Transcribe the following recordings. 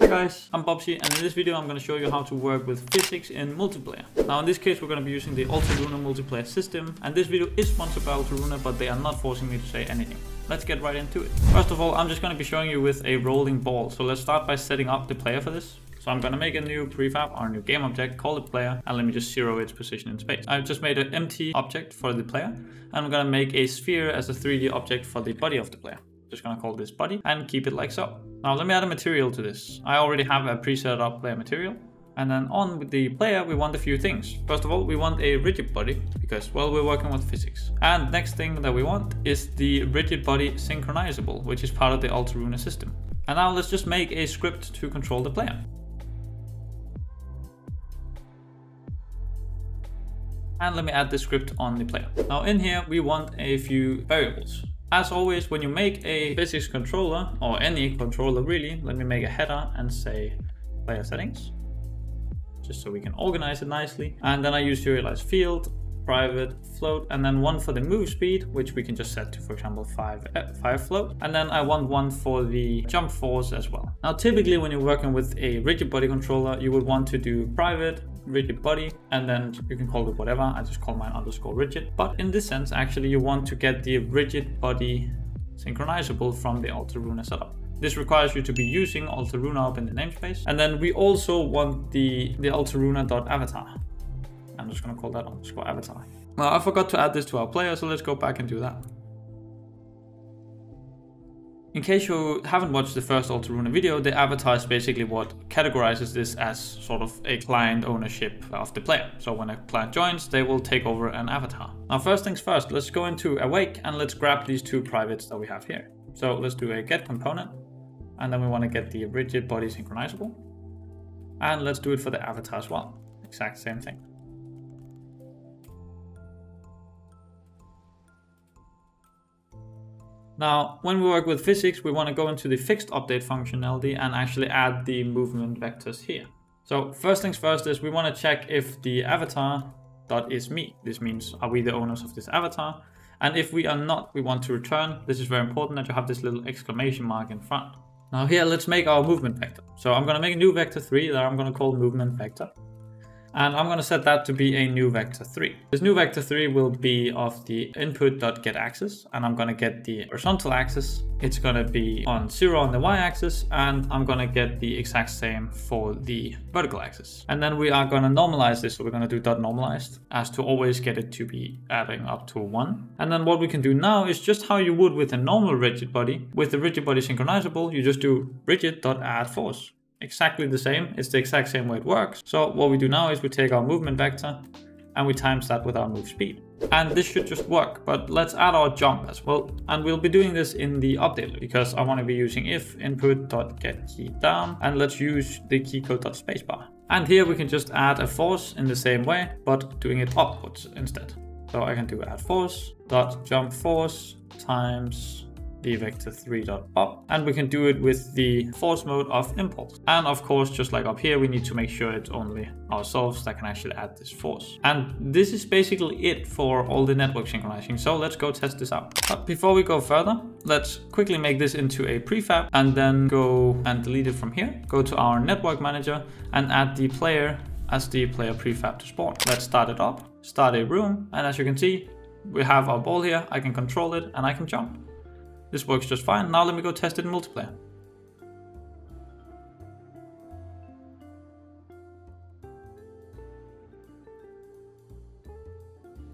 Hi guys, I'm Bobsi and in this video I'm going to show you how to work with physics in multiplayer. Now in this case we're going to be using the Alteruna multiplayer system and this video is sponsored by Alteruna but they are not forcing me to say anything. Let's get right into it. First of all I'm just going to be showing you with a rolling ball so let's start by setting up the player for this. So I'm going to make a new prefab or a new game object, call it player, and let me just zero its position in space. I've just made an empty object for the player, and I'm going to make a sphere as a 3D object for the body of the player. Just to call this body and keep it like so. Now let me add a material to this. I already have a preset up player material. And then on with the player, we want a few things. First of all, we want a rigid body because, well, we're working with physics. And next thing that we want is the rigid body synchronizable, which is part of the Alteruna system. And now let's just make a script to control the player. and let me add the script on the player. Now in here, we want a few variables. As always, when you make a physics controller, or any controller really, let me make a header and say player settings, just so we can organize it nicely. And then I use serialize field, private float, and then one for the move speed, which we can just set to, for example, five, uh, five float. And then I want one for the jump force as well. Now, typically when you're working with a rigid body controller, you would want to do private rigid body and then you can call it whatever. I just call mine underscore rigid. But in this sense actually you want to get the rigid body synchronizable from the alteruna setup. This requires you to be using alteruna up in the namespace. And then we also want the the alteruna.avatar i'm just going to call that underscore avatar. Well i forgot to add this to our player so let's go back and do that in case you haven't watched the first Alteruna video, the avatar is basically what categorizes this as sort of a client ownership of the player. So when a client joins, they will take over an avatar. Now first things first, let's go into Awake and let's grab these two privates that we have here. So let's do a get component and then we want to get the rigid body synchronizable. And let's do it for the avatar as well. Exact same thing. Now, when we work with physics, we want to go into the fixed update functionality and actually add the movement vectors here. So first things first is we want to check if the avatar dot is me. This means are we the owners of this avatar? And if we are not, we want to return. This is very important that you have this little exclamation mark in front. Now here, let's make our movement vector. So I'm going to make a new vector 3 that I'm going to call movement vector and I'm going to set that to be a new vector 3. This new vector 3 will be of the input.getAxis and I'm going to get the horizontal axis. It's going to be on 0 on the y-axis and I'm going to get the exact same for the vertical axis. And then we are going to normalize this, so we're going to do dot normalized as to always get it to be adding up to 1. And then what we can do now is just how you would with a normal rigid body. With the rigid body synchronizable, you just do rigid.add force exactly the same. It's the exact same way it works. So what we do now is we take our movement vector and we times that with our move speed. And this should just work, but let's add our jump as well. And we'll be doing this in the update loop because I want to be using if input.get key down and let's use the keycode.spacebar. And here we can just add a force in the same way, but doing it upwards instead. So I can do add force dot jump force times the vector 3 dot up and we can do it with the force mode of impulse. And of course just like up here we need to make sure it's only ourselves that can actually add this force. And this is basically it for all the network synchronizing so let's go test this out. But before we go further let's quickly make this into a prefab and then go and delete it from here. Go to our network manager and add the player as the player prefab to spawn. Let's start it up start a room and as you can see we have our ball here. I can control it and I can jump this works just fine. Now let me go test it in multiplayer.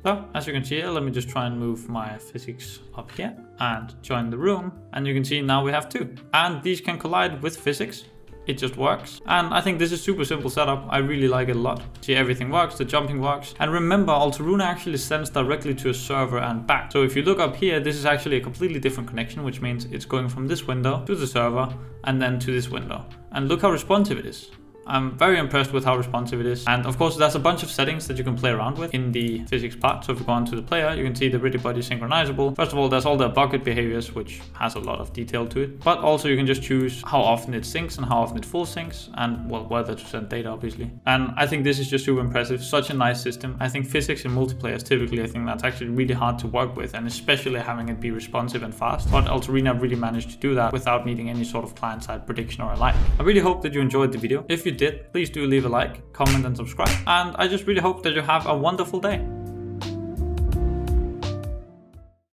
So, as you can see here, let me just try and move my physics up here and join the room. And you can see now we have two. And these can collide with physics it just works. And I think this is super simple setup. I really like it a lot. See, everything works, the jumping works. And remember, Alteruna actually sends directly to a server and back. So if you look up here, this is actually a completely different connection, which means it's going from this window to the server and then to this window. And look how responsive it is. I'm very impressed with how responsive it is. And of course, there's a bunch of settings that you can play around with in the physics part. So if you go onto the player, you can see the rigid body synchronizable. First of all, there's all the bucket behaviors, which has a lot of detail to it. But also you can just choose how often it syncs and how often it full syncs and well, whether to send data, obviously. And I think this is just super impressive. Such a nice system. I think physics in multiplayer is typically, I think that's actually really hard to work with and especially having it be responsive and fast. But Alteruna really managed to do that without needing any sort of client-side prediction or a like. I really hope that you enjoyed the video. If you did, please do leave a like, comment and subscribe. And I just really hope that you have a wonderful day.